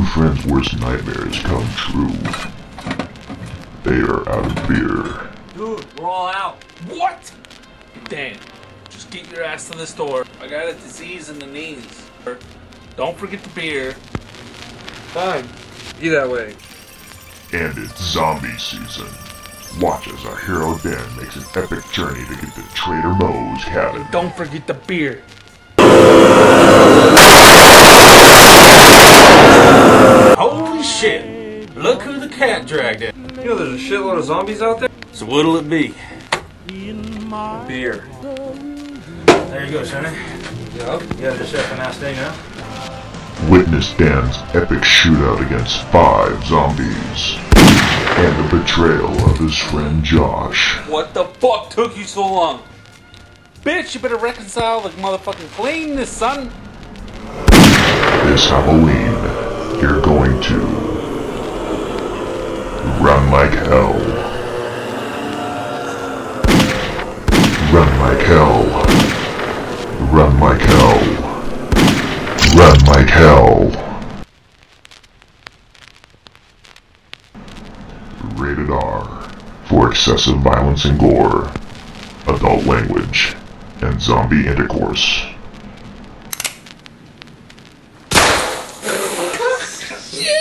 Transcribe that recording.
two friends' worst nightmares come true. They are out of beer. Dude, we're all out. What? Damn. Just get your ass to the store. I got a disease in the knees. Don't forget the beer. Fine. Be that way. And it's zombie season. Watch as our hero Dan makes an epic journey to get to Trader Moe's cabin. Don't forget the beer. Shit. Look who the cat dragged in. You know there's a shitload of zombies out there? So what'll it be? Beer. There you go, Sonny. Yep. You got yourself a nice day now. Witness Dan's epic shootout against five zombies. And the betrayal of his friend Josh. What the fuck took you so long? Bitch, you better reconcile the motherfucking cleanness, son. This Halloween, you're going to Run like hell. Run like hell. Run like hell. Run like hell. Rated R. For excessive violence and gore, adult language, and zombie intercourse. yeah!